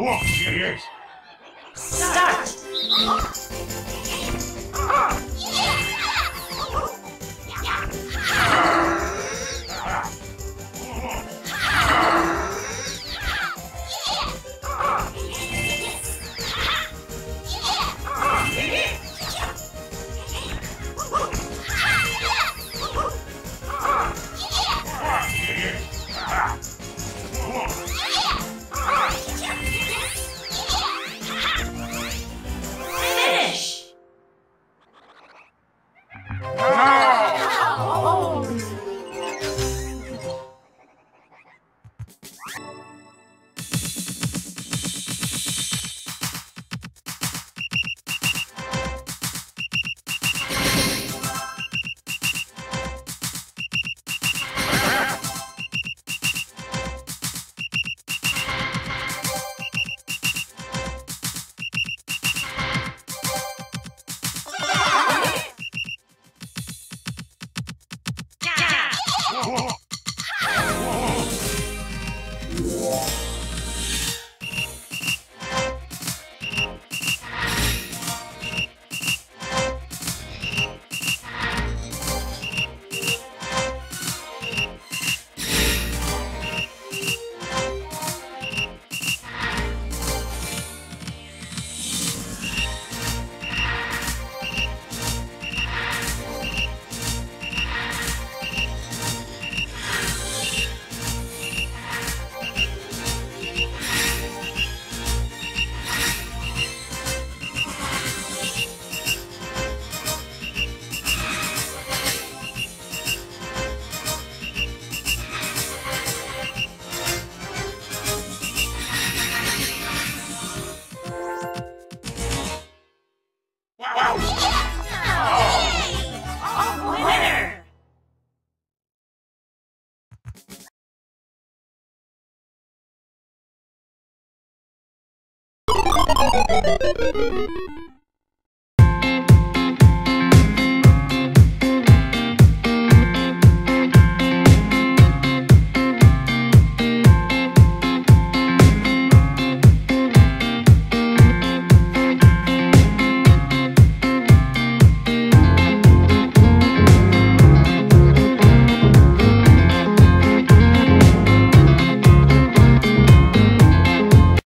Walk, idiot! Start! Ah.